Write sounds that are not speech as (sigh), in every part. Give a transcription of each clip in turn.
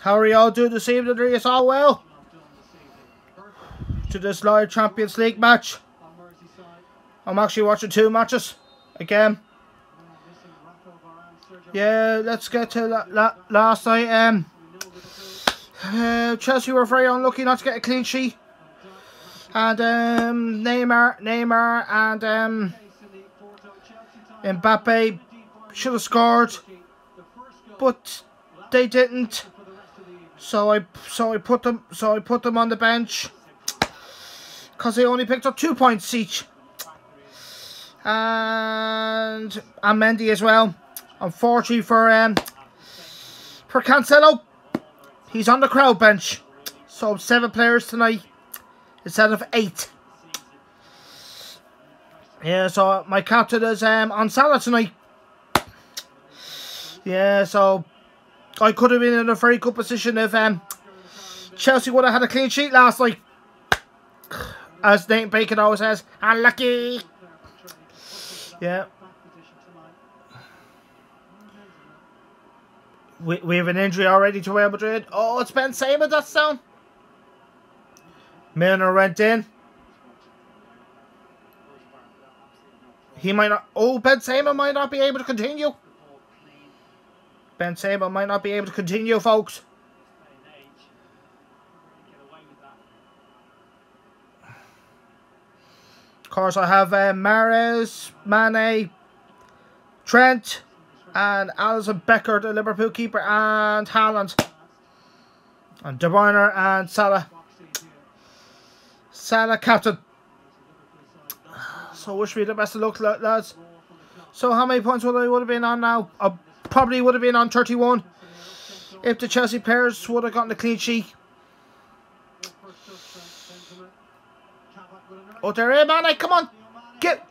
How are y'all doing this evening? Are you all well? To this live Champions League match. I'm actually watching two matches again. Yeah, let's get to la la last night. Um, uh, Chelsea were very unlucky not to get a clean sheet, and um, Neymar, Neymar, and um, Mbappe should have scored, but they didn't. So I so I put them so I put them on the bench because they only picked up two points each. And and Mendy as well. Unfortunately for um for Cancelo, he's on the crowd bench. So seven players tonight instead of eight. Yeah, so my captain is um on Salah tonight. Yeah, so I could have been in a very good position if um, Chelsea would have had a clean sheet last night. As Nate Bacon always says, unlucky. Yeah. We, we have an injury already to Real Madrid. Oh, it's Ben Benzema that's down. Milner went in. He might not. Oh, Ben Benzema might not be able to continue. Benzema might not be able to continue, folks. Of course, I have uh, Mahrez, Mane, Trent, and Alisson Becker, the Liverpool keeper, and Haaland. And De Bruyne and Salah. Salah captain. So wish me the best of luck, lads. So how many points would I would have been on now? Probably would have been on 31 if the Chelsea players would have gotten a clean sheet. Oh, there, hey, man, come on. Get.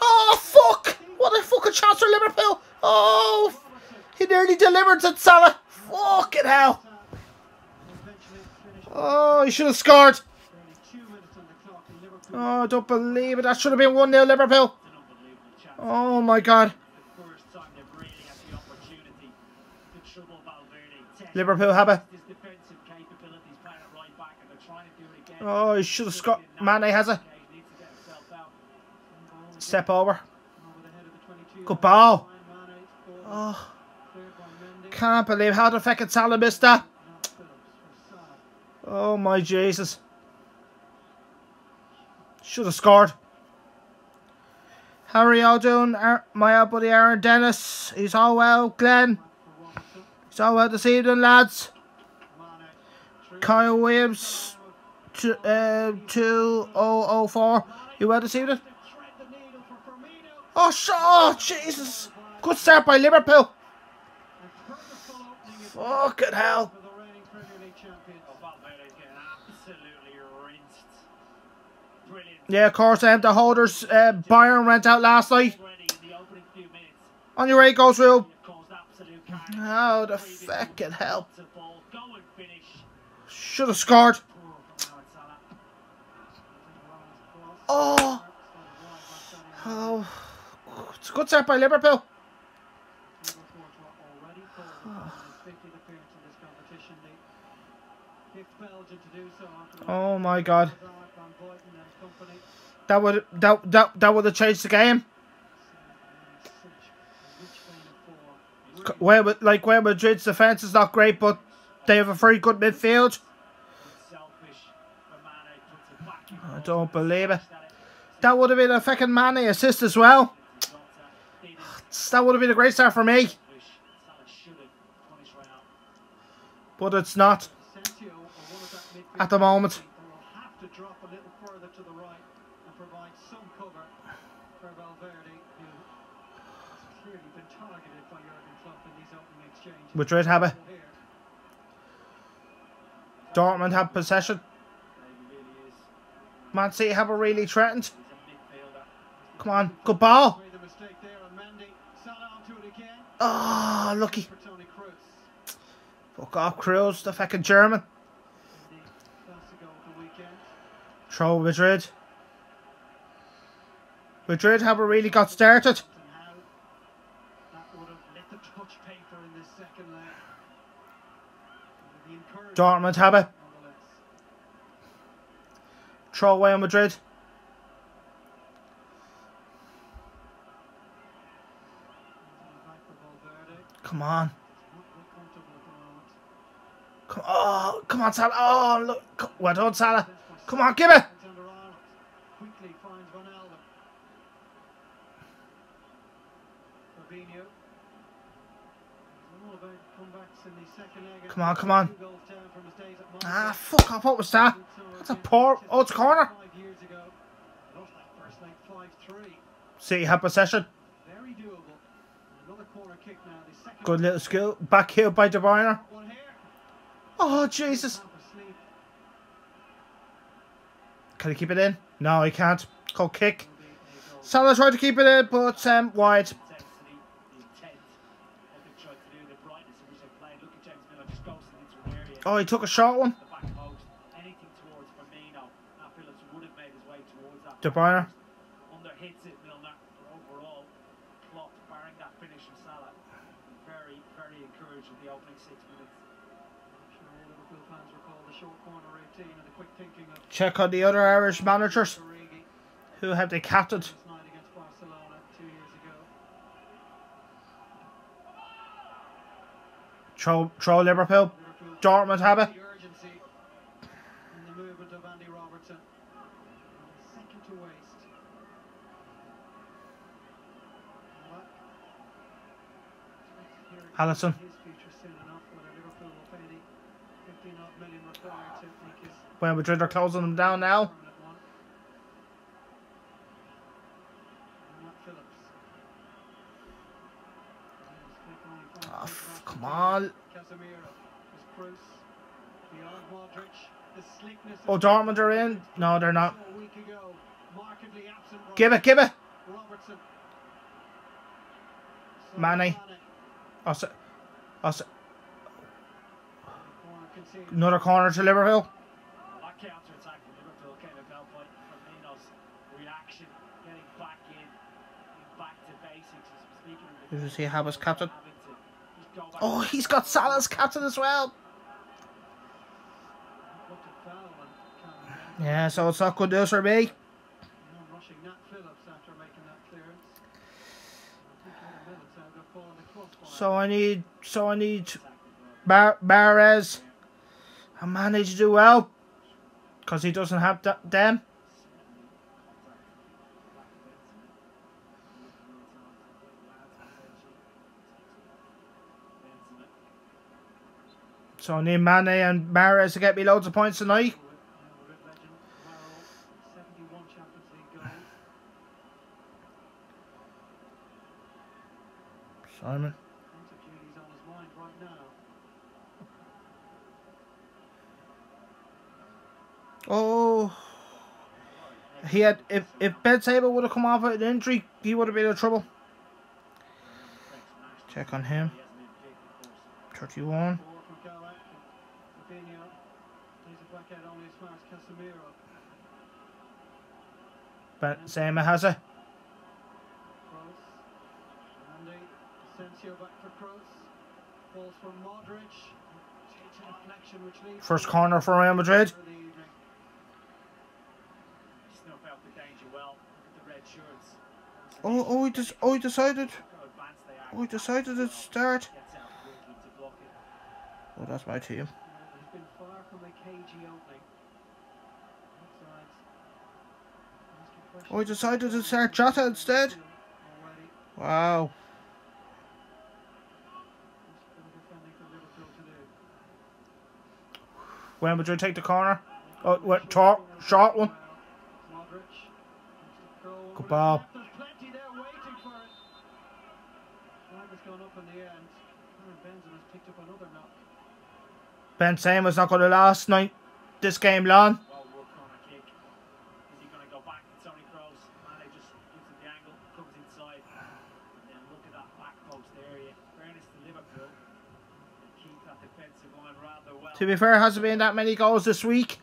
Oh, fuck. What a fucking chance for Liverpool. Oh, he nearly delivered to Salah. Fucking hell. Oh, he should have scored. Oh, I don't believe it. That should have been 1-0 Liverpool. Oh, my God. Liverpool have a. Oh, he should have scored. Mane has a. Step over. Good ball. Oh. Can't believe how the fucking Salah missed that. Oh my Jesus. Should have scored. How are y'all doing? My buddy Aaron Dennis. He's all well. Glenn. So uh, this evening, lads, Kyle Williams, uh, 2004. You well this evening? Oh, oh, Jesus. Good start by Liverpool. Fucking hell. Yeah, of course, um, the holders, uh, Bayern went out last night. On your way goes, Will. How the fucking hell? Should have scored. Oh. Oh. (sighs) It's a good start by Liverpool. Oh my god. That would that that that would have changed the game. Where like where Madrid's defense is not great, but they have a very good midfield. I don't believe it. That would have been a fucking Mane assist as well. That would have been a great start for me. But it's not. At the moment. Madrid have it. Dortmund have possession. Man City have a really threatened. Come on, good ball. Oh, lucky. Fuck off, Kroos, the fucking German. Throw Madrid. Madrid have a really got started. Dortmund have it. Throw away on Madrid. Come on. Come, oh, come on, Salah. Oh, look. Well done, Salah. Come on, give it. Come on, come on. Ah, fuck off. What was that? That's a poor... Oh, it's a corner. City have possession. Good little skill. Back here by De Bruyne. Oh, Jesus. Can he keep it in? No, he can't. Go kick. Salah tried to keep it in, but um, wide. Oh, he took a short one. De Bruyne. Under hits it, Milner. Overall, Klopp barring that finish from Salah. Very, very encouraged with the opening six minutes. Check on the other Irish managers who have they captained. Throw, throw Liverpool. Dortmund have it. Alisson. Well, Madrid are closing them down now. Oh, come on. Oh, Dortmund are in? No, they're not. Give it, give it. Manny. Oh, so. Another corner to Liverpool. Did you see Habas captain? Oh, he's got Salah's captain as well. Yeah, so it's not good news for me. So I need, so I need Bar Mahrez and Mane to do well because he doesn't have that, them. So I need Mane and Mahrez to get me loads of points tonight. Simon. Oh, he had if if Ben Saber would have come off an injury, he would have been in trouble. Check on him. Thirty-one. Ben Saber has it. First corner for Real Madrid. Oh, oh, he just, oh, he decided. Oh, he decided to start. Oh, that's my team. Oh, he decided to start Jota instead. Wow. When would you take the corner? Oh, what? Talk, short one. Good ball. Ben Benzema's not going to last night this game long. To be fair, hasn't been that many goals this week.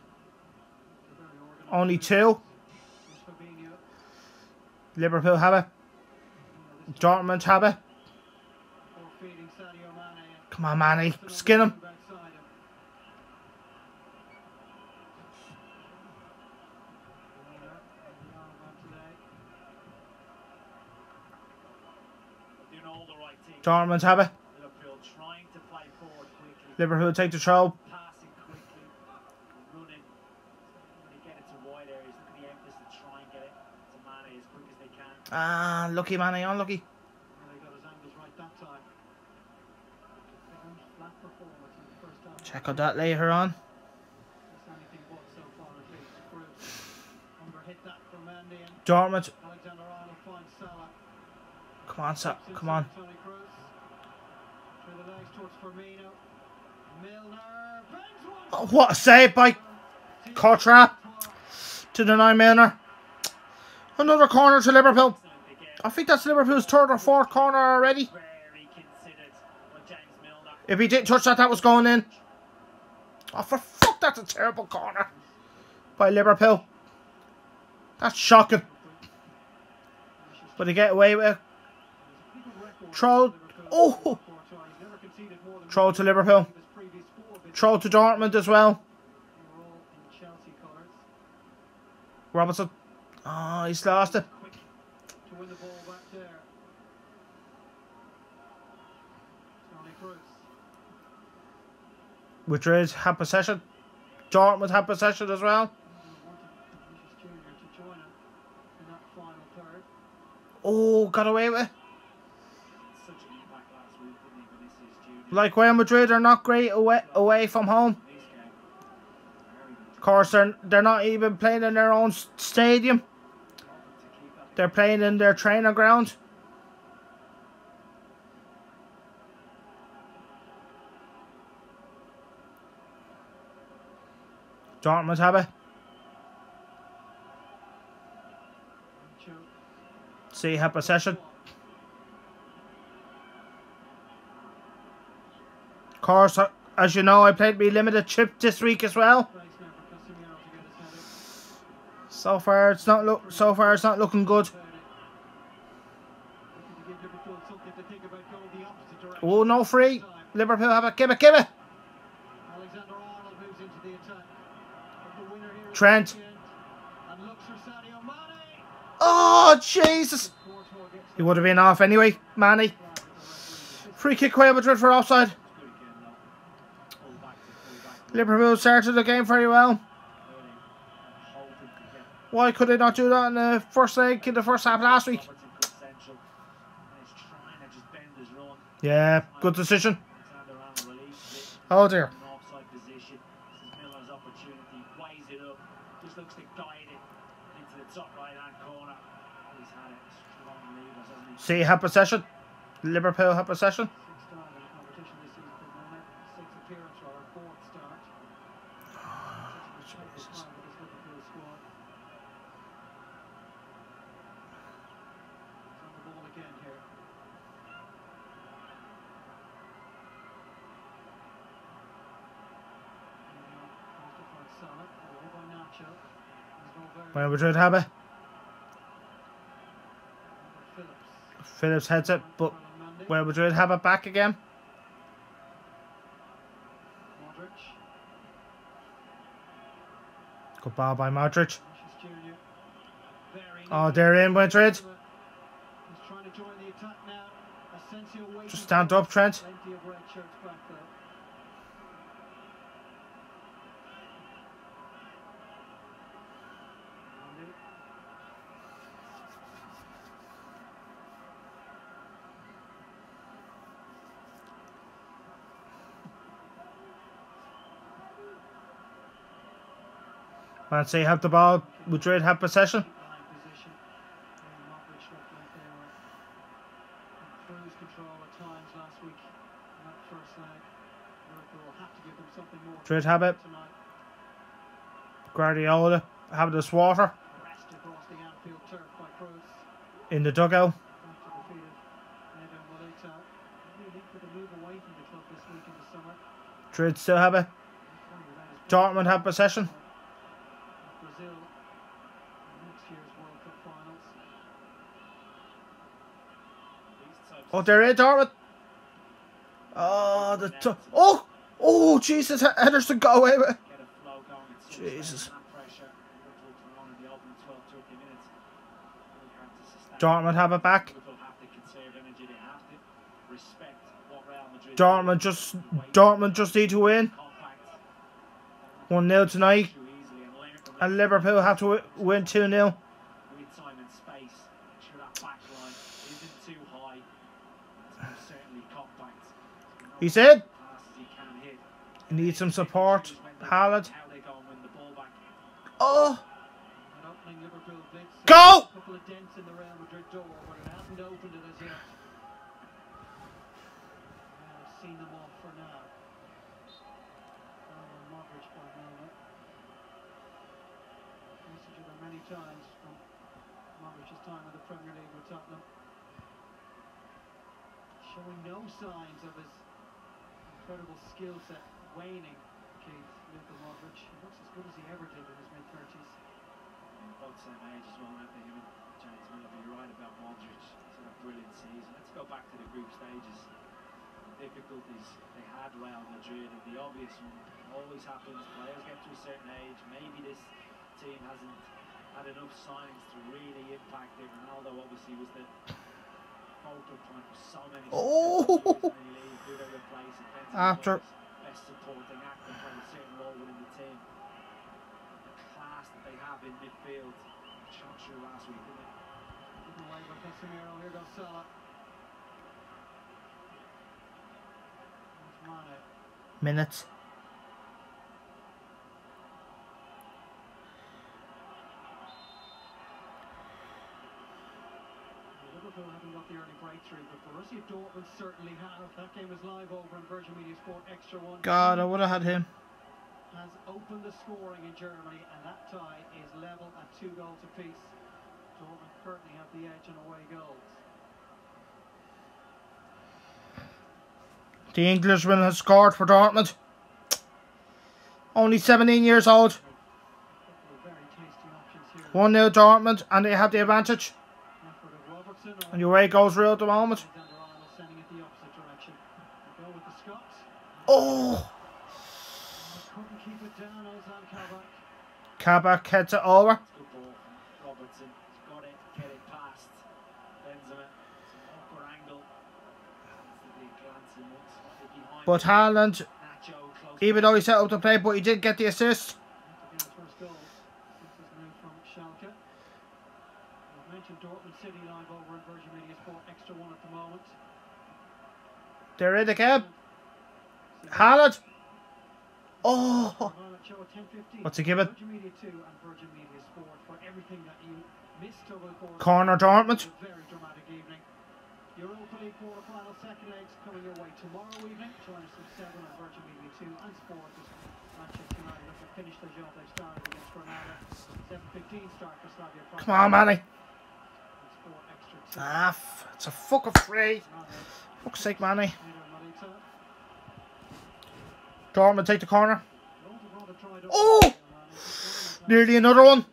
Only two. Liverpool have it. Dortmund have it. Come on, Manny. Skin him. Dortmund have it. Liverpool take the trial. In the first half. Check out that later on. Dortmund. Come on, Sa come on. Milner. Oh, what a save by Courtois to deny millionaire. Another corner to Liverpool. I think that's Liverpool's third or fourth corner already. If he didn't touch that, that was going in. Oh, for fuck, that's a terrible corner by Liverpool. That's shocking. But they get away with it. Throw. Oh, throw to Liverpool. Throw to Dortmund as well. Robinson. Oh, he's lost it. Madrid have possession. Dortmund have possession as well. Oh, got away with it. Like Real Madrid are not great away away from home. Of course, they're they're not even playing in their own stadium. job to keep that. They're playing in their training ground. Dortmund have it. See, have possession. Of course, as you know, I played me limited chip this week as well. Place now for Casemiro to get his header. So far, it's not look. So far, it's not looking good. Oh, no free. Liverpool have it. Give it, give it. Trent. Oh, Jesus. He would have been off anyway, Manny. Free kick Real Madrid for offside. Liverpool started the game very well. Why could they not do that in the first leg, in the first half last week? Yeah, good central. And he's trying to just bend his run. Madrid have it. Phillips. Phillips heads it, but. Real Madrid have it back again. Modric. Good ball by Modric. Oh, they're in Madrid. He's trying to join the attack now. Asensio waiting Just stand up, Trent. Man City have the ball. Madrid have possession. Madrid have it. Guardiola turf by Kroos. in the dugout. Madrid still have it. Dortmund have possession. Oh, they're in Dortmund. Oh, ah, the t- oh, oh, Jesus! Henderson got away with it. Jesus. strong and pressure. Liverpool to run in the opening 12, 30 minutes. Really hard to sustain. Dortmund have it back. Dortmund just Dortmund just need to win. 1 0 tonight. And. Liverpool have to win 2 for said, Oh, Modric by Milner. Message them many times from Modric's time in the Premier League with Tottenham. Showing no signs of his incredible skill set waning, Keith, Luka Modric. He looks as good as he ever did in his mid-30s. Both same age as well, aren't they? Him and James Milner. But you're right about Modric. He's had a brilliant season. Let's go back to the group stages. The difficulties they had Real Madrid and the obvious one always happens. Players get to a certain age. Maybe this team hasn't had enough signings to really impact it. Ronaldo obviously was the Oh. successful years in the league. Who they replace, defensive After- players, best supporting actor playing a certain role within the team the class that they have in midfield shone last week, didn't it? Given away by Casemiro. Here goes Salah. Minutes. Liverpool haven't got the early breakthrough, but Borussia Dortmund certainly have. That game live over on Virgin Media Sport Extra One. God, I would have had him. has opened the scoring in Germany, and that tie is level at two goals apiece. Dortmund currently have the edge on away goals. The Englishman has scored for Dortmund. Only 17 years old. Couple of very tasty options here. 1 0 Dortmund, and they have the advantage. Effort of Robertson or And your way goes real at the moment. Oh! Kabak. Heads it over. But Haaland, even though he set up the play, but he did get the assist. To get his first goal. This is now from Schalke. I've mentioned Dortmund City live over on Virgin Media Sport Extra One at the moment. They're in the cab. Haaland. Oh! Highlight show at 10:15. What's he given? Virgin Media 2 and Virgin Media Sport for everything that you missed over the Corner Dortmund. very dramatic evening. Europa League quarter-final second legs coming your way tomorrow evening. Join us at 7 on Virgin Media 2 and Sport as Manchester United look to finish the job they started against Granada. 7.15 start for Slavia Come on, Manny. And Sport Extra 2. Ah, it's a fucking free. Fuck's sake, Manny. Militao. Dortmund take the corner. Oh! Nearly another one.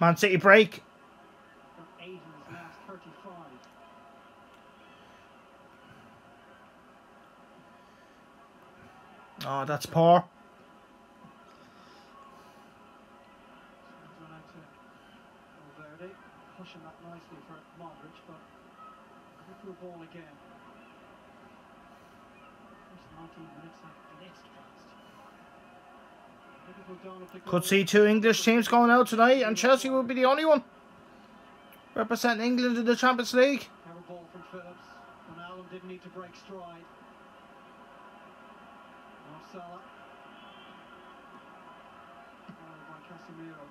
Man City break. from eight in his last 35. Oh, that's poor. Don't have the Could see two English teams going out tonight, and Chelsea will be the only one representing England in the Champions League. Clever ball from Phillips. When Allen didn't need to break stride. Salah. Oh, Followed by Casemiro.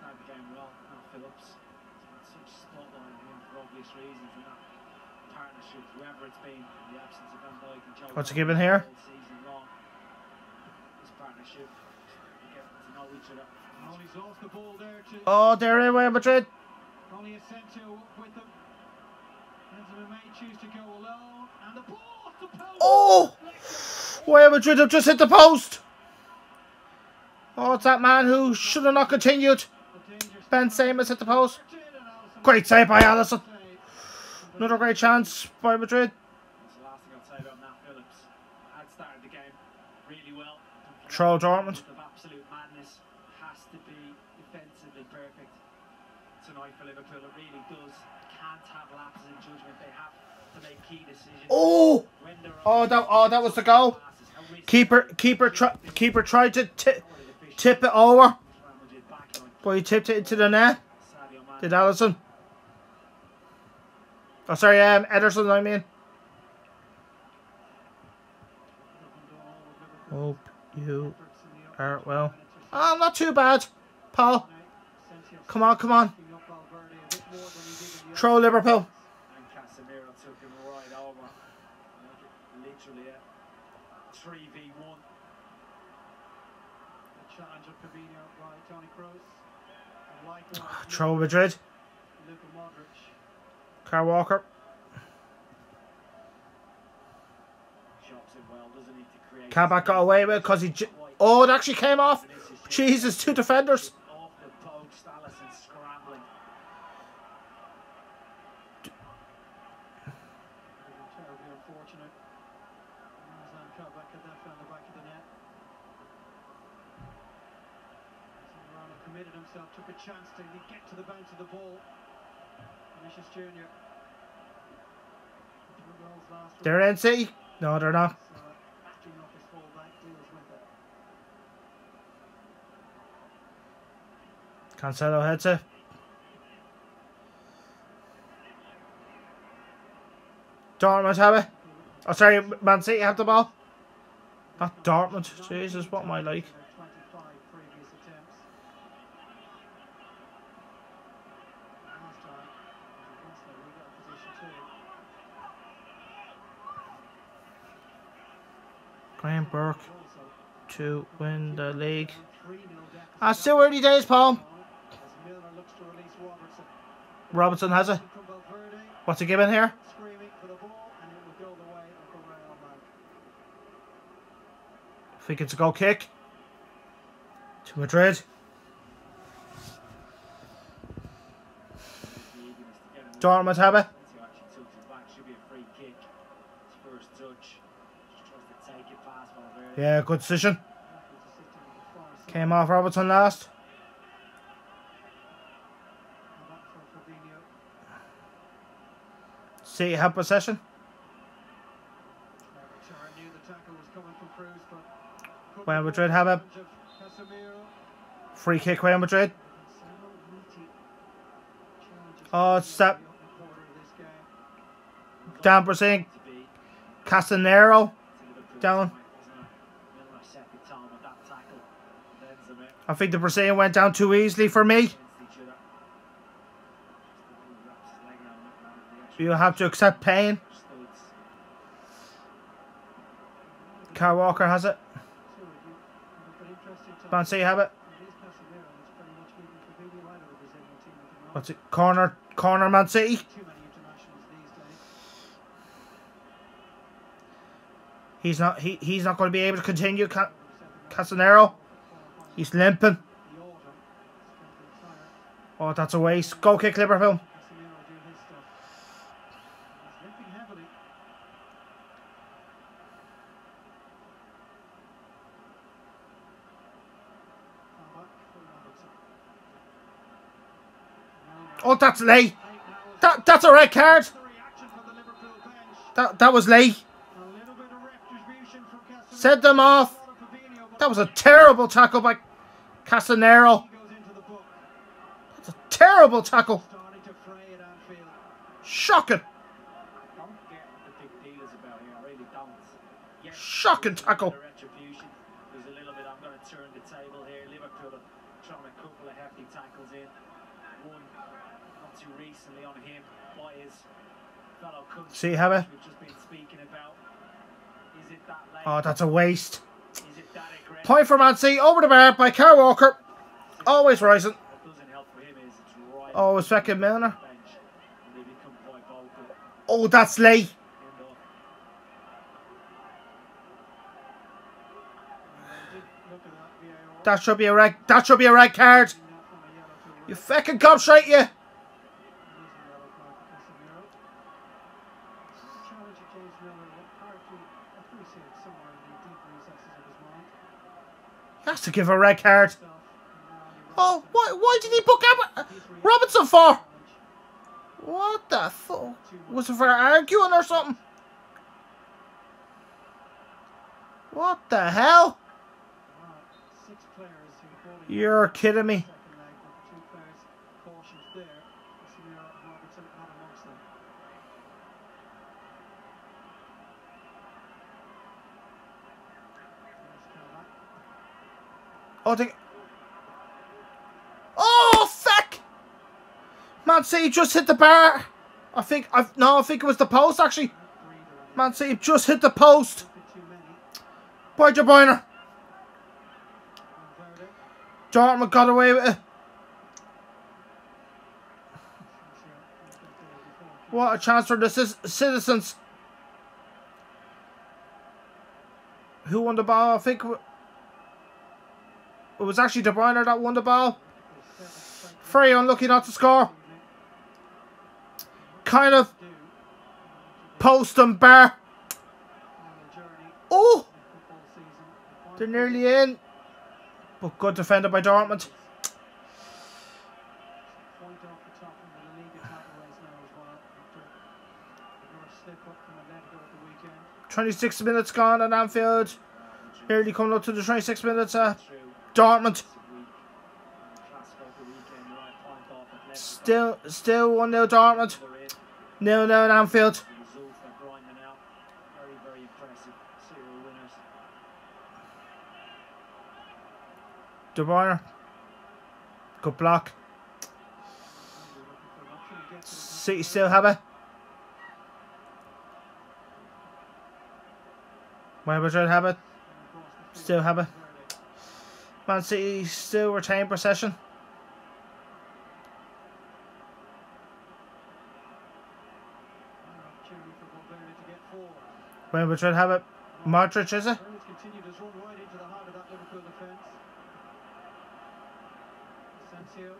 Started the game well. Now Phillips. He's had such spotlight on him for obvious reasons and that partnership, whoever it's been, in the absence of Van Dijk and Joe. What's he given here? All season long. This partnership, get to know each other. Only's off the ball there to Oh, they're in Real Madrid. Only Asensio with them. Benzema may choose to go alone. And the ball off the post. Oh! Real Madrid have just hit the post. Oh, it's that man who should have not continued. Benzema's hit the post. started and Alisson Great save by Alisson. Another great chance by Madrid. That's the last thing I'll say about Nat Phillips. Had started the game really well. Throw Dortmund. Of absolute madness has to be defensively perfect tonight for Liverpool. It really does. Can't have lapses in judgment. They have to make key decisions. Oh, oh, that, oh, that was the goal. passes, how risky Keeper, keeper, try, keeper tried to ti are the officials? tip it over, but he tipped it into the net. Did Alisson? Oh, sorry, um, Ederson. I mean. Hope you are well. Oh, not too bad, Paul. Come on, come on. Troll Liverpool. Literally a 3v1. Challenge of. And Madrid. Luka Modric. Kyle Walker. Shops it well, doesn't he, to. Kabak got away with it because he. j- Oh, it actually came off. Jesus, two defenders. Off the post, Alisson scrambling. Terribly unfortunate. Ramazan Kabak had that found the back of the net. Zamorano committed himself, took a chance to get to the bounce of the ball. Vinicius Junior. Two goals last week. They're City. No, they're not. So, backing up his full back deals with it. Cancelo heads it. Dortmund have it. Oh, sorry, Man City have the ball. Not Dortmund. Jesus, what am I like? Their 25 previous attempts. Last time, against the league opposition too. Graham Burke to win the league. down 3-0 deficit. Ah, still early days, Paul. Robertson has it. What's he given here? I think it's a goal kick. To Madrid. Dortmund have it. Once he actually took it back, should be a free kick. His first touch. Just tries to take it past Valverde. Yeah, good decision. Came off Robertson last. City have possession. Real Madrid have Casemiro. Free kick, Real Madrid. Oh, it's that- in the opening quarter of this game. Dan Brazing. To be Castanero. to Liverpool Down. tonight, wasn't it? Milner set the tone with that tackle. Benzema I think the Brazilian went down too easily for me. You have to accept pain. Kyle Walker has it. Man City have it. What's it? Corner, corner Man City. He's not. He, he's not going to be able to continue. Ca- Castanero. He's limping. Oh, that's a waste. Go kick Liverpool. Oh, that's Lee. That that's a red card. That that was Lee. Send them off. That was a terrible tackle by Castanero. he goes into the book. That's a terrible tackle. Starting to fray. Shocking. Don't get the big dealers about here, I really don't. Yes, Shocking tackle. bit of retribution. There's a little bit, I'm going to turn the table here. Liverpool are throwing a couple of hefty tackles in. One not too recently on him by his fellow country. See how it- We've just been speaking about. Is it that? Oh, that's a waste. Is it that aggressive? Point for Man City. Over the bar by Kyle Walker. Always rising. Oh, it's fucking Milner. Oh, that's Lee. That should be a red. That should be a red card. From. You fucking gobshite you. It is a yellow card for Casemiro. Challenge of James Milner will apparently appreciate somewhere in the deep recesses of his mind. Has to give a red card. Oh, why? Why did he book Ab- uh, Robinson to for? What the fuck? Was it for arguing or something? What the hell? You're kidding me. Oh. Oh, fuck! Man City just hit the bar. I think. I no, I think it was the post actually. Man City just hit the post. By De Bruyne. Dortmund got away with it. What a chance for the citizens. Who won the ball? I think it was actually De Bruyne that won the ball. Very unlucky not to score. Kind of post and bar. Oh, they're nearly in. But good defended by Dortmund. 26 minutes gone at Anfield. Nearly coming up to the 26 minutes. Uh, Dortmund still still 1 0 Dortmund. In. Nil nil at Anfield. De Bruyne. Good block. City still have it. Madrid have it. the field. Still have it. Man City still retain possession. Real Madrid have it. Modric is it? Burnley's continued his run right into the heart of that Liverpool defence. Asensio.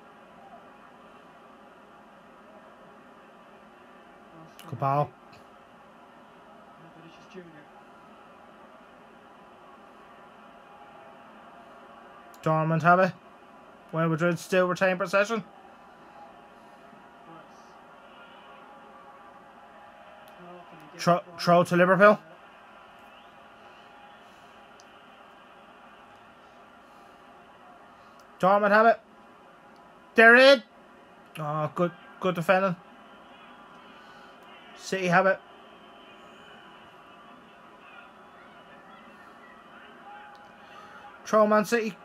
Cross from Good ball. Henry. And Vinicius Junior. Dortmund have it. Real Madrid still retain possession. Throw to Liverpool. Dortmund have it. They're in. Oh, good, good defending. City have it. Throw Man City.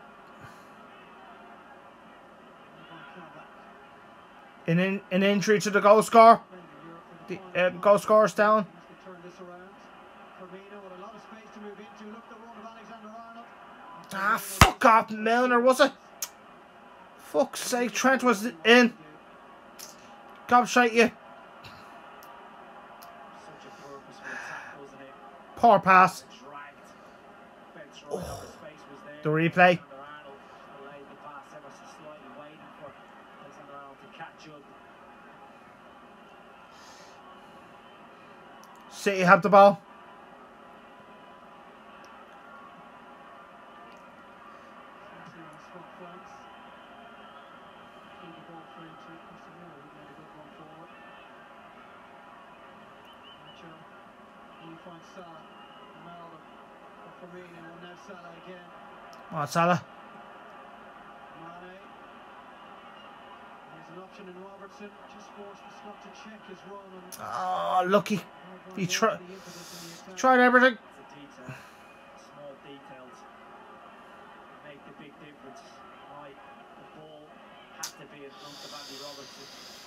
An, in, an injury to the goal scorer. The uh, goal scorer's down. Ah, fuck off, Milner, was it? Fuck's sake, Trent was in. Gobshite you. Poor pass. There. The replay. Alexander Arnold delayed the pass ever so slightly, waiting for Alexander Arnold to catch up. City have the ball. Oh, Salah. Andy Robertson.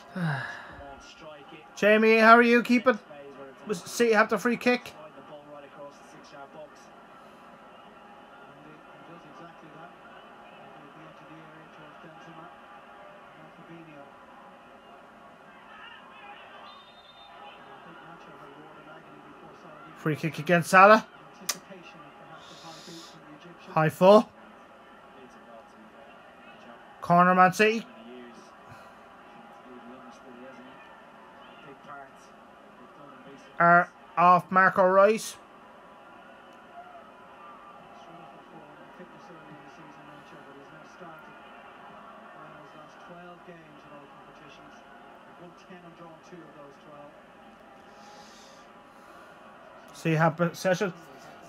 (sighs) Come on, strike it. Jamie, how are you keeping? Phase where it's Was City have the free kick? Industry, hasn't he? Big parts. They've done in recent Are off Marco Rice. Struggled for form and fitness early in the season, Nacho, but he's now started. Real's last 12 games in all competitions. They've won 10 and drawn those 12. See have possession.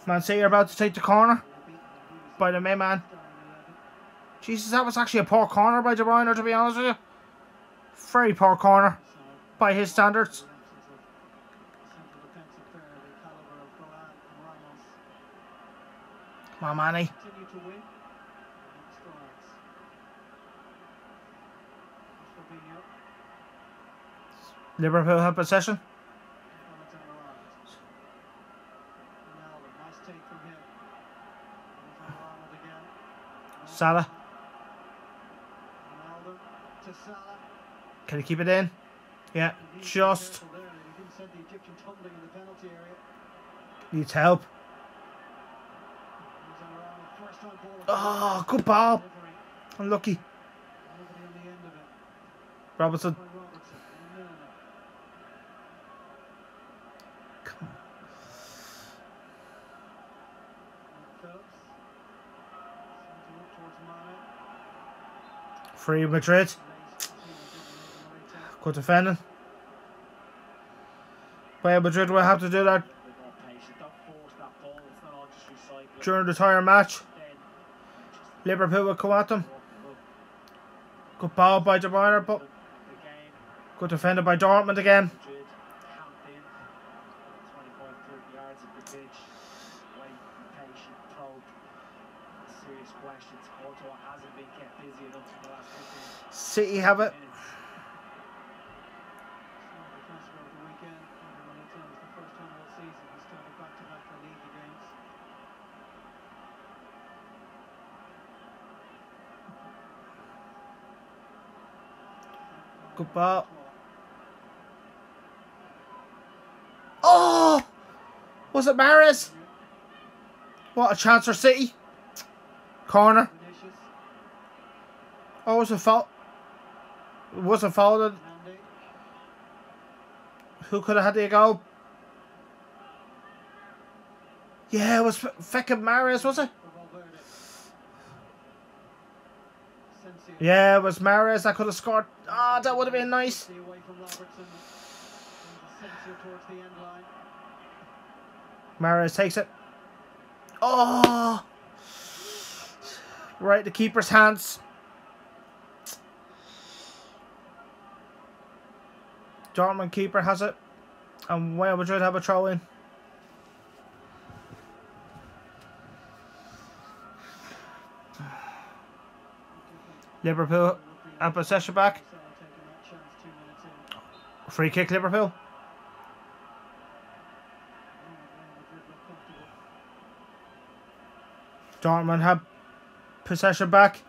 Man City are about to take the corner by the main man. Jesus, that was actually a poor corner by De Bruyne, to be honest with you. Very poor corner by his standards. Come on, Manny. Liverpool have possession. Salah. Ronaldo to Salah. Can he keep it in? Yeah, He needs to be just careful there. He didn't send the Egyptian tumbling in the penalty area. needs help. Alexander Arnold, first time ball. Oh, good ball. Unlucky. Nobody on the end of it. Robertson. Free Madrid. Good defending. Bayern Madrid will have to do that during the entire match. Liverpool will come at them. Good ball by De Bruyne, but good defended by Dortmund again. City have it. it's. It's. Good ball. Oh! Was it Mahrez? What a chance for City. Corner. Oh, was a foul. It wasn't fouled. Mendy, Who could have had the goal? Yeah, it was Feckin Mahrez, was it? Yeah, it was Mahrez that could have scored. Ah, that would have been nice. Mahrez takes it. Oh! Right, the keeper's hands. Dortmund keeper has it. And Real Madrid have a throw in. Liverpool have possession back. Free kick, Liverpool. Dortmund have possession back.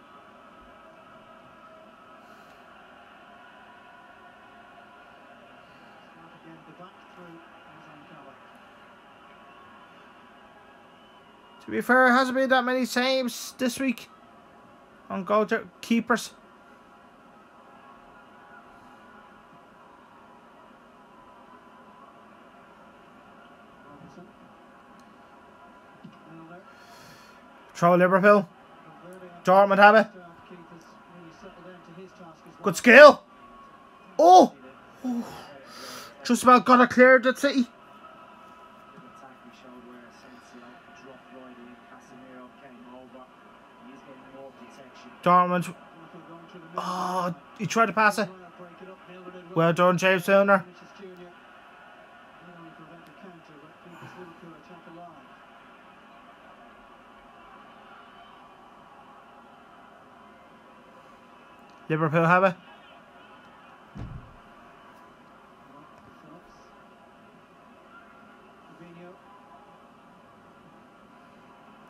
To be fair, it hasn't been that many saves this week on goal keepers. Robertson. Milner. Throw Liverpool. Dortmund have it. Good skill. Oh! Just about got it cleared at City. Dortmund. Oh, he tried to pass it. Well done, James Milner. Liverpool have it.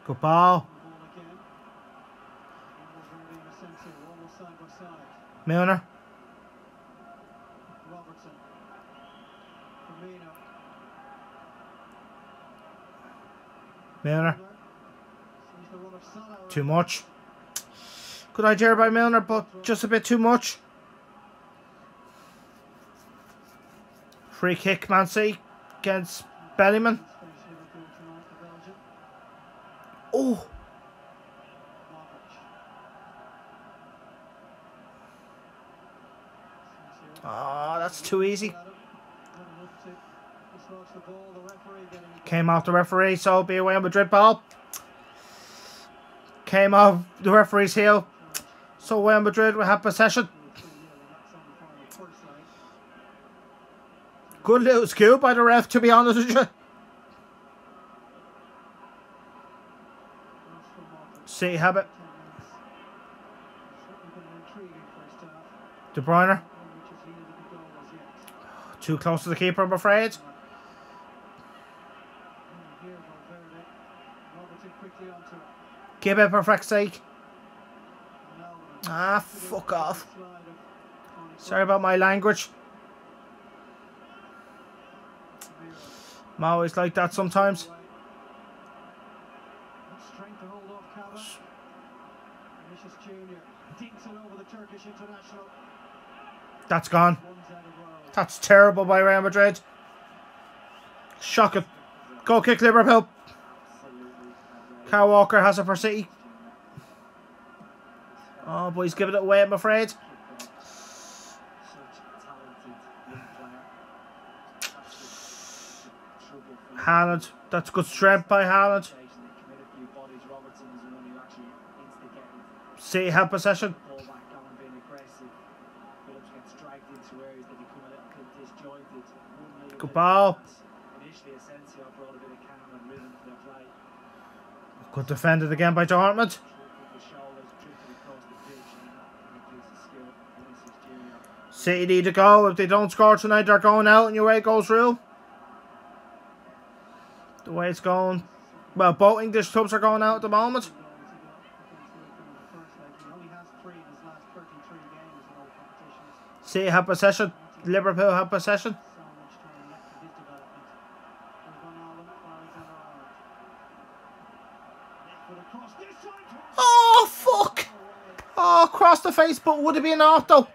Good ball. The ball again. Valverde and Asensio almost side by side. Milner. Robertson. Firmino. Milner. Sees the run of Salah. Too much. Good idea by Milner, but just a bit too much. Free kick, Man City against Bellingham. Referee easy. Came off the referee, so be away on Madrid ball. Came off the referee's heel. So away on Madrid we have possession. Good little skew by the ref, to be honest with you. City have it. De Bruyne. Too close to the keeper, I'm afraid. Give it for fuck's sake. Ah, fuck off. Sorry about my language. I'm always like that sometimes. That's gone. That's terrible by Real Madrid. Shocking. Go kick Liverpool. Kyle Walker has it for City. Oh, boy, he's giving it away, I'm afraid. Haaland. That's good strength by Haaland. They have a and that piece of skill. Vinicius Junior. City need to go. If they don't score tonight, they're going out and your way goes rule. The way it's going. Well, both English clubs are going out at the moment. He got against Liverpool in but would it be off though?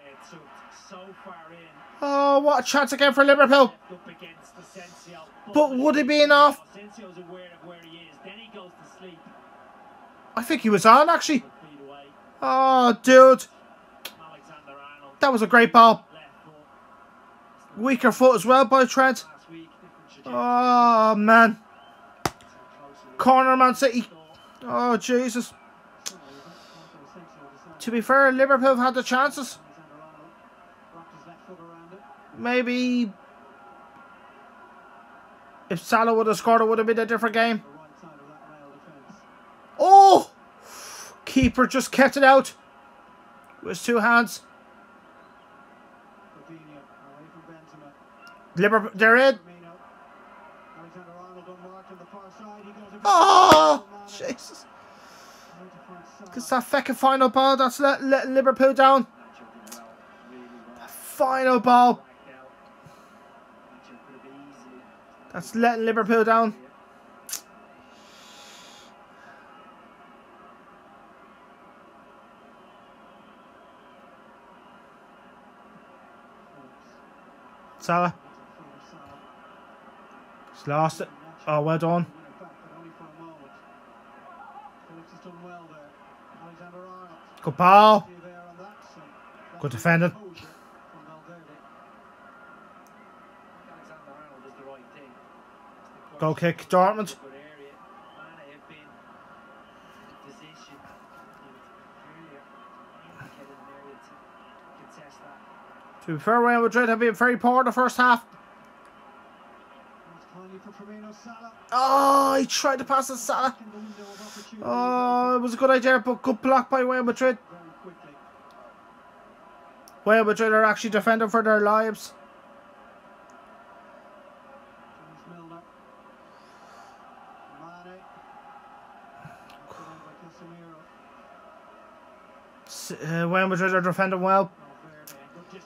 Oh, what a chance again for Liverpool. But would it be enough? I think he was on, actually. Oh, dude. That was a great ball. Weaker foot as well by Trent. Oh, man. Corner Man City. Oh, Jesus. For some reason, Marco Asensio decided To be fair, Liverpool have had the chances. Alexander Arnold wrapped his left foot around it. Maybe if Salah would have scored, it would have been a different game. The right side of that rail defence. Oh! Keeper just kept it out with two hands. Fabinho away from Benzema. Liverpool, they're in. Firmino. Alexander Arnold unmarked on the far side. He goes across. Oh, Jesus. It's that feckin' final ball that's let, letting Liverpool down. Well. Final ball that's letting Liverpool down. Salah, he's lost it. Oh, well done. Good ball. Good the Goal kick, Dortmund. To be fair, Real Madrid have been very poor in the first half. Oh, he tried to pass it, Salah. Oh, it was a good idea, but good block by Real Madrid. Real Madrid are actually defending for their lives. Uh, Real Madrid are defending well. To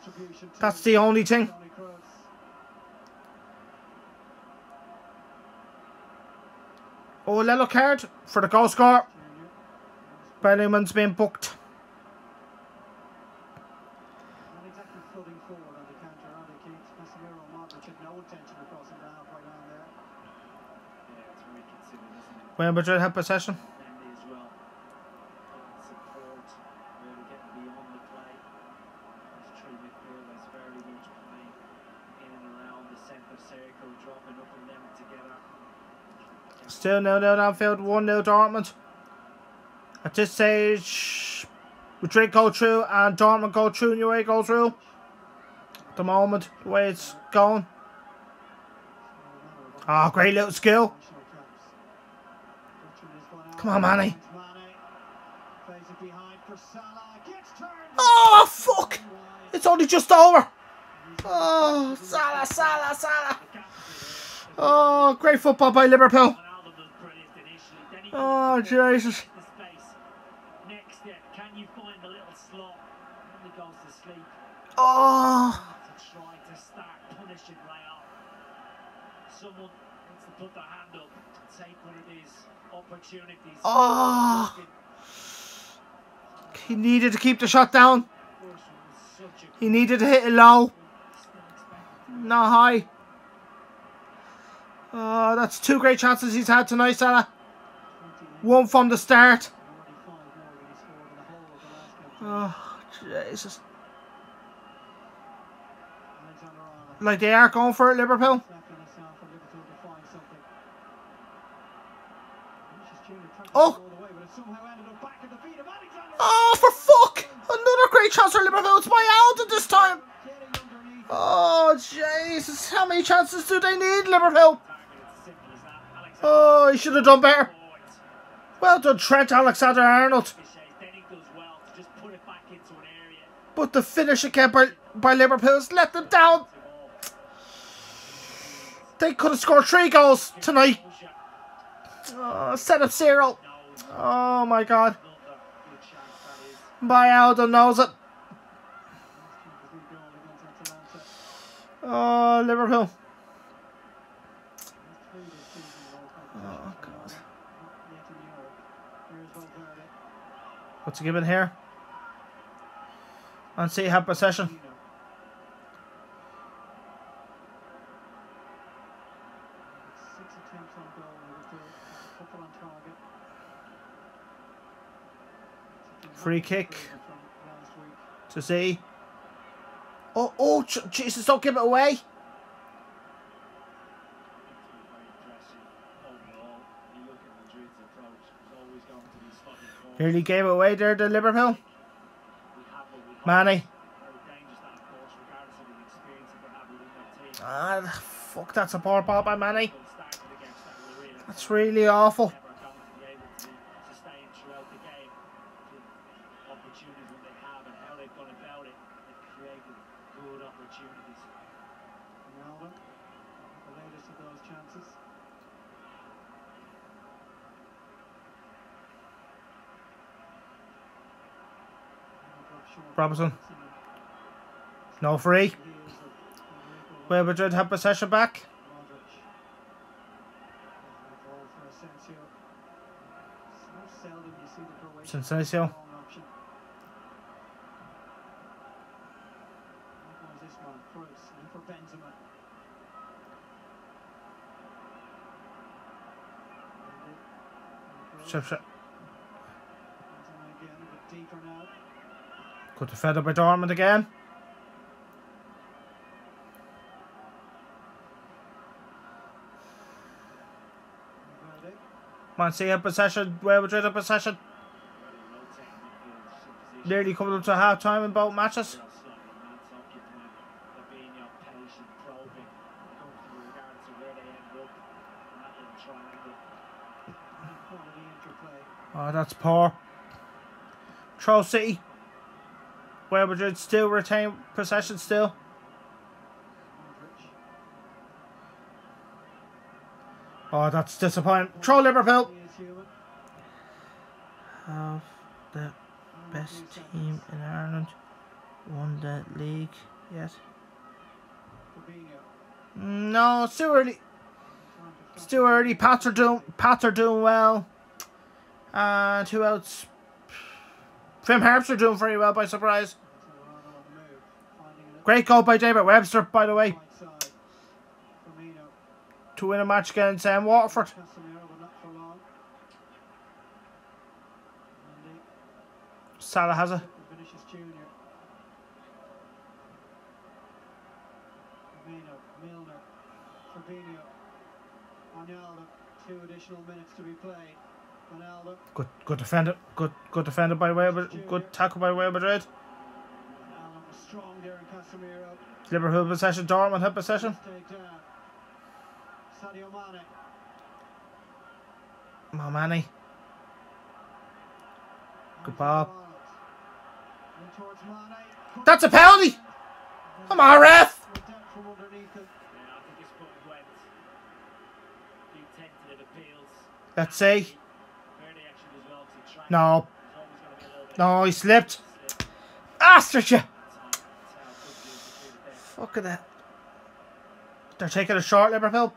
That's the only thing. Oh, yellow card for the goal scorer. Bellingham's been booked. Had? Real Madrid have possession. Centre circle, dropping up and them together. Still nil nil downfield, one 0 Dortmund. At this stage, Madrid go through and Dortmund go through. New way go through. At the moment, the way it's going. Oh, great little skill. Come on, Manny. Oh, fuck! It's only just over. Oh, Salah, Salah, Salah. Oh, great football by Liverpool. Ronaldo was brilliant initially, then he Oh, Jesus. Next step, can you find the little slot? Then he goes to sleep Oh, to try to start punishing Real. Someone needs to put their hand up and take one of opportunities. Oh. he needed to keep the shot down. First one was such a He needed to hit it low, not high. Oh, that's two great chances he's had tonight, Salah. One from the start. Oh, Jesus. Like they are going for it, Liverpool. Oh. Oh, for fuck! Another great chance for Liverpool. It's my Alden this time. Oh, Jesus. How many chances do they need, Liverpool? Oh, he should have done better. Well done, Trent Alexander Arnold. Cliches. Then he does well to just put it back into an area. But the finish again by, by Liverpool's let them down. They could have scored three goals tonight. Oh, set up Cyril. Oh my god. Another good chance that is. My Alden knows it. Oh, Liverpool. Oh, God. What's given here? And see, have possession. Free kick. To see. Oh, oh, Jesus, don't give it away. Very impressive overall. You look at Madrid's approach, it's always going to be slotted forward. Nearly gave away there to Liverpool. Manny. Ah, fuck, that's a poor ball by Manny. That's really awful. Robinson. No free. Real Madrid have possession back. Sensation. Ship, ship. Good defender by Dortmund again. Man City have possession. Real Madrid have possession. Nearly coming up to half time in both matches. Oh, that's poor. Troll City. Real Madrid still retain possession still. Oh, that's disappointing. Troll Liverpool. Have the best team in Ireland won the league yet? No, it's too early. It's too early. Pats are doing Pats are doing well. And who else? Finn Harps are doing very well by surprise. Great goal by David Webster, by the way, to win a match against um, Waterford. Salah has. Milner. Two additional minutes to be played. Good, good defender. Good, good defender by Real. Good tackle by Real Madrid. Liverpool possession. Dortmund have possession. Take down. Sadio Mane. Oh, Manny. Good ball. In towards Mane. That's a penalty. Come on, ref. With depth from underneath him. Yeah, I think this one went. Being tentative appeals. Let's see. Fairly actually as well, 'cause he tried- No, There's always gonna be a little bit no, he slipped. slip. Ostrich. That's how- that's how good the Fuck at that. They're taking a short, Liverpool.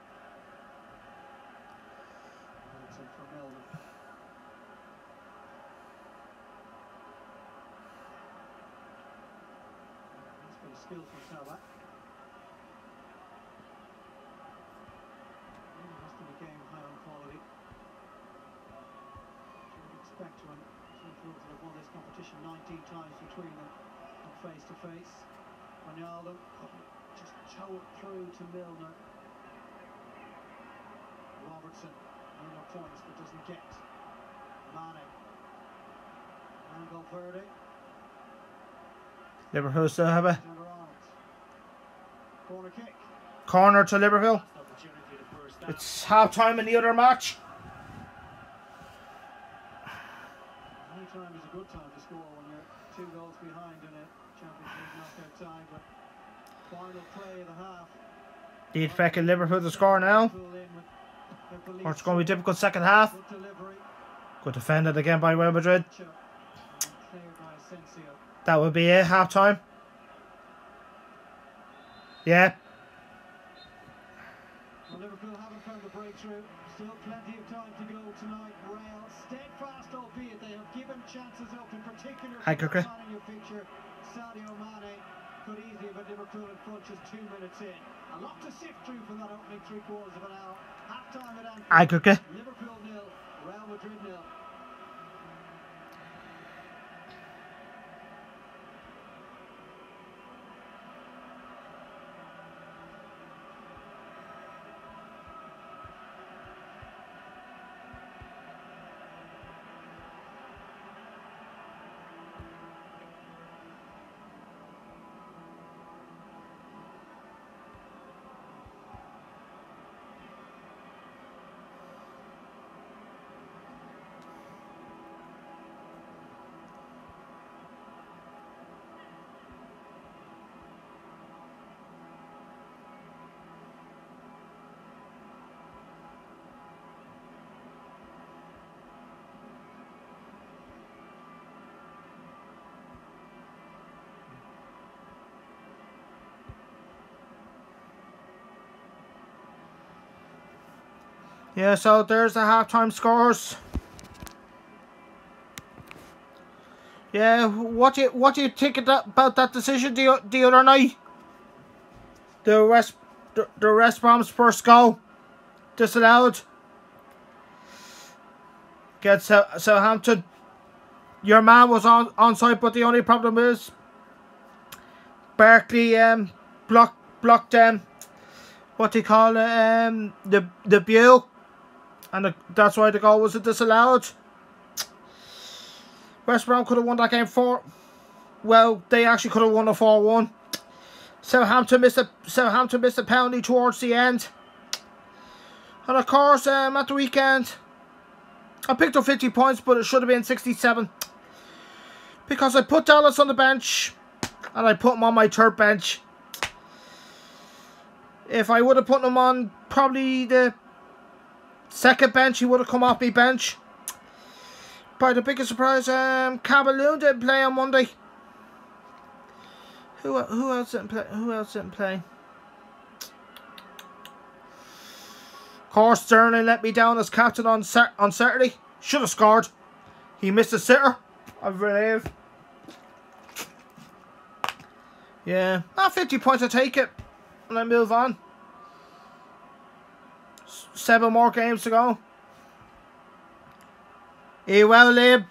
Robertson for Milner. That's been a skillful Salah. Yeah, the rest of the game high on quality. You would expect when two clubs that have won this competition 19 times between them and face to face. Ronaldo couldn't just tow it through to Milner. Robertson, Milner points but doesn't get. Mane. And Valverde. Liverpool still have a Corner kick. corner to Liverpool. Last opportunity to burst out. It's half time in the other match. Any time is a good time to score when you're two goals behind in a Champions League knockout tie, final play of the half. Need fucking Liverpool to score now. Liverpool in with their belief Or it's going to be difficult second half. Good. Good defended again by Real Madrid. Cho. And cleared by Asensio. That would be it, half time. Yeah, Well, Liverpool haven't found the breakthrough. Still plenty of time to go tonight. Real steadfast, albeit they have given chances up, in particular. Hi, to the Kukri. man in your picture, Sadio Mane. Could easily have Liverpool in front just two minutes in. A lot to sift through from that opening three quarters of an hour. Half time at Anfield. I could get. Liverpool nil, Real Madrid nil. Yeah, so there's the halftime scores. Yeah, what do you what do you think about that decision the, the other night? The West the, the West Brom's first goal disallowed. Sou- Southampton. Your man was on on site, but the only problem is Barkley um blocked blocked um what do you call it um the the Buell and that's why the goal was disallowed. West Brom could have won that game four. Well, they actually could have won a four one. Southampton missed a Southampton missed a penalty towards the end. And of course, um, at the weekend, I picked up 50 points, but it should have been 67. Because I put Dallas on the bench, and I put him on my third bench. If I would have put him on probably the second bench, he would have come off my bench. By the biggest surprise, um, Caballoon didn't play on Monday. Who who else didn't play? Who else didn't play? Of course, Sterling let me down as captain on Sat on Saturday. Should have scored. He missed a sitter. I'm relieved. Yeah, ah, 50 points. I take it, and I move on. Seven more games to go. Hey, well, Lib,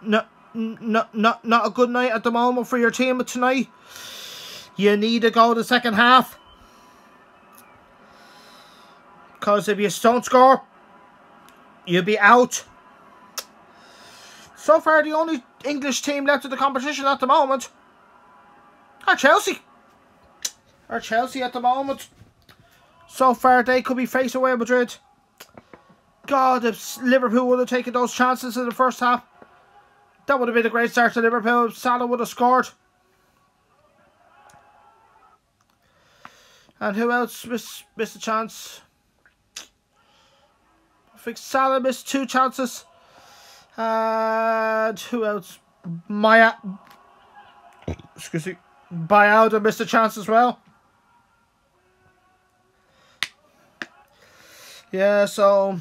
not, not, not, not a good night at the moment for your team tonight. You need to go the second half. Because if you don't score, you'll be out. So far, the only English team left in the competition at the moment are Chelsea. Are Chelsea at the moment. So far, they could be facing away Madrid. God, if Liverpool would have taken those chances in the first half, that would have been a great start to Liverpool. Salah would have scored. And who else missed, missed a chance? I think Salah missed two chances. And who else? Maya. Excuse me. Bayalda missed a chance as well. Yeah, so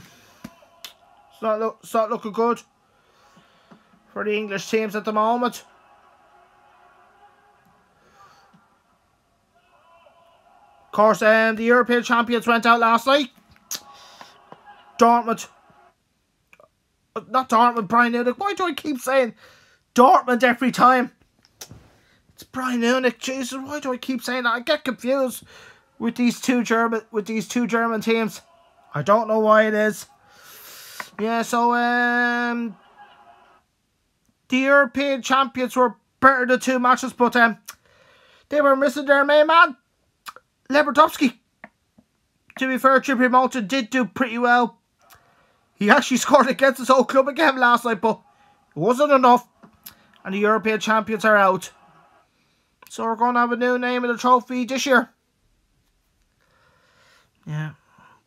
it's not look, it's not looking good for the English teams at the moment. Of course, um, the European champions went out last night. Dortmund. Not Dortmund, Bayern Munich. Why do I keep saying Dortmund every time? It's Bayern Munich. Jesus, why do I keep saying that? I get confused with these two German with these two German teams. I don't know why it is. Yeah, so um the European champions were better the two matches, but um they were missing their main man, Lewandowski. To be fair, Chippy Moulton did do pretty well. He actually (laughs) scored against his old club again last night, but it wasn't enough. And the European champions are out. So we're going to have a new name in the trophy this year. Yeah.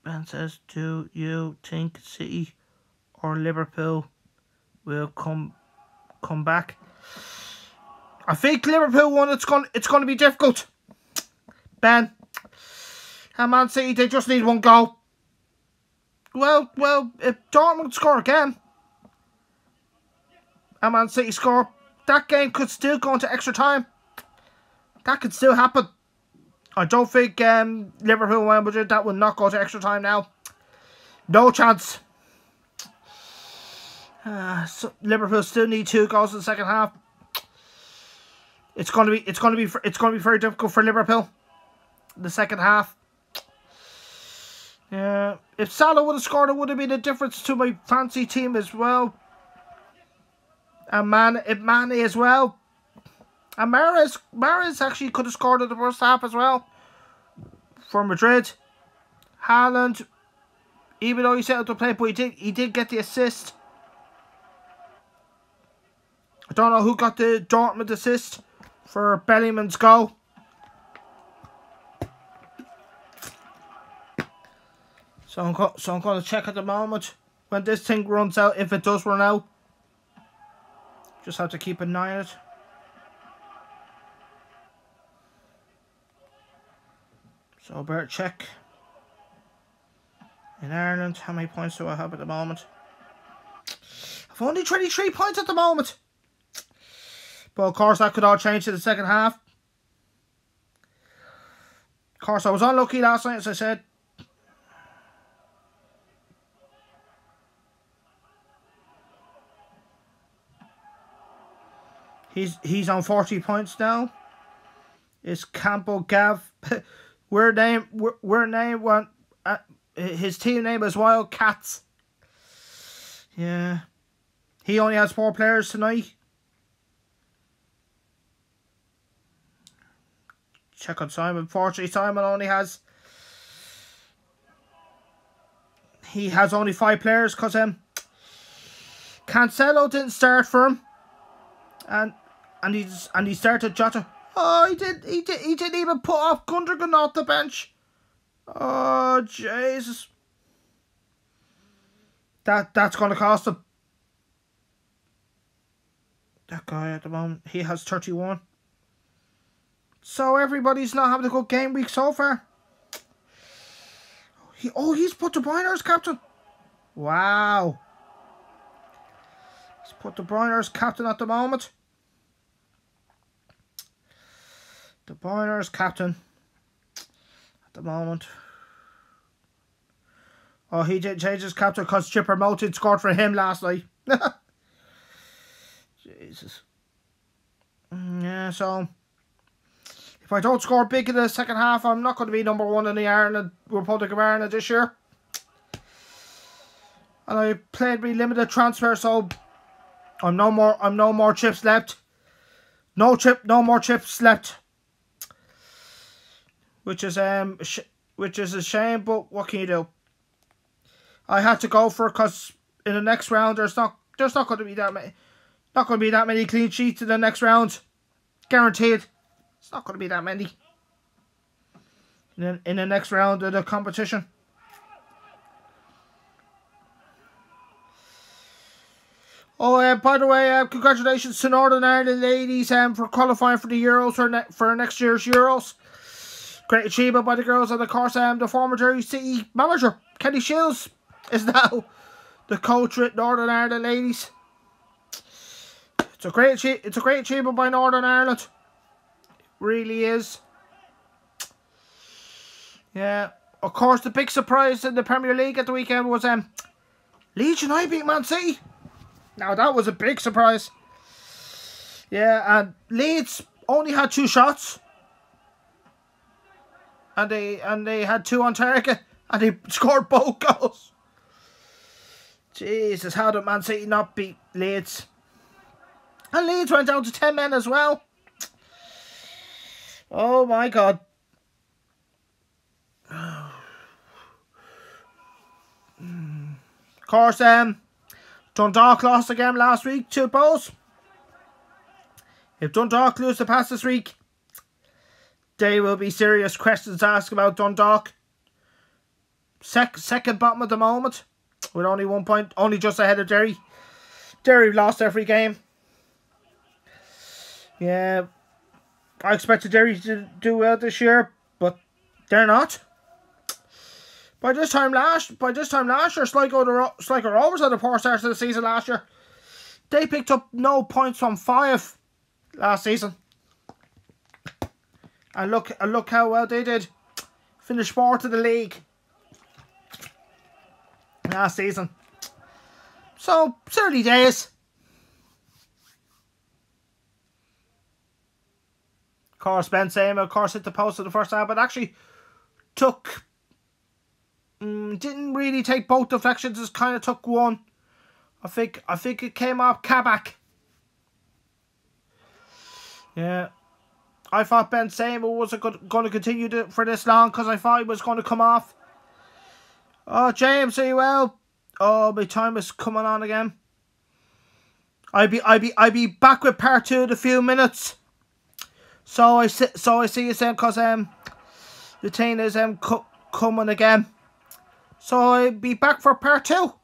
Ben says, do you think City or Liverpool will come come back? I think Liverpool one it's going it's going to be difficult. Ben. And Man City they just need one goal. Well, well, if Dortmund score again and Man City score, that game could still go into extra time. That could still happen. I don't think um, Liverpool win, but that will not go to extra time now. No chance. Uh, so Liverpool still need two goals in the second half. It's going to be it's going to be it's going to be very difficult for Liverpool. The second half. Yeah, if Salah would have scored, it would have been a difference to my fancy team as well. And Man, if Mane as well. And Mahrez, Mahrez actually could have scored in the first half as well. For Madrid. Haaland, even though he set up the play, but he did, he did get the assist. I don't know who got the Dortmund assist for Bellingham's goal. So I'm, so I'm going to check at the moment when this thing runs out, if it does run out. Just have to keep an eye on it. So better check. In Ireland, how many points do I have at the moment? I've only 23 points at the moment. But of course that could all change in the second half. Of course I was unlucky last night as I said. He's he's on 40 points now. It's Campbell Gav. (laughs) we're name we're, we're name one uh, his team name is Wildcats. Yeah. He only has four players tonight. Check on Simon. Fortunately, Simon only has he has only five players because um Cancelo didn't start for him. And and he's and he started Jota. Oh, he did. He did. He didn't even put off Gundogan off the bench. Oh Jesus! That that's gonna cost him. That guy at the moment, he has thirty one. So everybody's not having a good game week so far. He oh he's put De Bruyne captain. Wow. He's put De Bruyne captain at the moment. De Bruyne captain at the moment. Oh, he did change his captain because Chipper Moulton scored for him last night. (laughs) Jesus. Mm, yeah, so if I don't score big in the second half, I'm not going to be number one in the Ireland Republic of Ireland this year. And I played me limited transfer, so I'm no more I'm no more chips left. No chip, no more chips left. Which is um which is a shame, but what can you do? I had to go for it because in the next round there's not there's not going to be that many not going to be that many clean sheets in the next round, guaranteed. It's not going to be that many in the, in the next round of the competition. Oh, uh, by the way, uh, congratulations to Northern Ireland ladies um, for qualifying for the Euros for, ne for next year's Euros. Great achievement by the girls, and of course, um, the former Derry City manager, Kenny Shiels, is now the coach with Northern Ireland ladies. It's a great it's a great achievement by Northern Ireland. It really is. Yeah. Of course, the big surprise in the Premier League at the weekend was um, Leeds United beat Man City. Now, that was a big surprise. Yeah, and Leeds only had two shots. And they and they had two on target. And they scored both goals. Jesus, how did Man City not beat Leeds? And Leeds went down to 10 men as well. Oh my god. (sighs) Of course, um, Dundalk lost again last week, two balls. If Dundalk lose the pass this week, there will be serious questions asked about Dundalk. Sec second bottom at the moment, with only one point, only just ahead of Derry. Derry lost every game. Yeah, I expected Derry to do well this year, but they're not. By this time last, by this time last year, Sligo, Sligo Rovers had a poor start to the season last year. They picked up no points from five last season. And look, and look how well they did. Finished fourth of the league last season. So, early days. Of course, Ben Same, of course, hit the post of the first half, but actually took Mm, didn't really take both deflections, just kind of took one. I think I think it came off Kabak. Yeah. I thought Ben Seymour wasn't going to continue to, for this long because I thought he was going to come off. Oh, James, are you well? Oh, my time is coming on again. I be I be I be back with part two in a few minutes. So I see, so I see you saying because um the train is um co coming again. So I'll be back for part two.